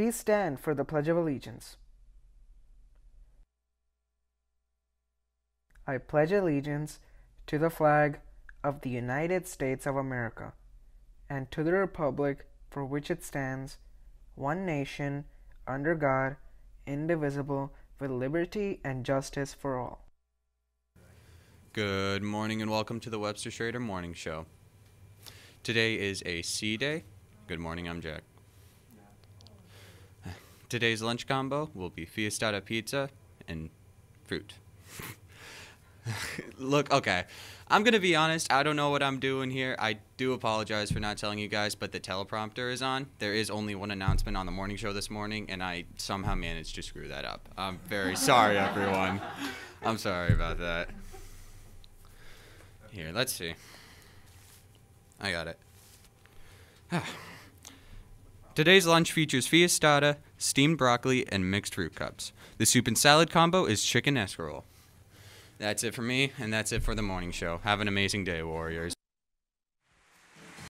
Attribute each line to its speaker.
Speaker 1: Please stand for the Pledge of Allegiance. I pledge allegiance to the flag of the United States of America and to the republic for which it stands, one nation, under God, indivisible, with liberty and justice for all.
Speaker 2: Good morning and welcome to the Webster Schroeder Morning Show. Today is a C day. Good morning, I'm Jack. Today's lunch combo will be fiestada pizza and fruit. Look, okay. I'm going to be honest. I don't know what I'm doing here. I do apologize for not telling you guys, but the teleprompter is on. There is only one announcement on the morning show this morning, and I somehow managed to screw that up. I'm very sorry, everyone. I'm sorry about that. Here, let's see. I got it. Today's lunch features fiestada, steamed broccoli, and mixed fruit cups. The soup and salad combo is chicken escarole. That's it for me, and that's it for the morning show. Have an amazing day, Warriors.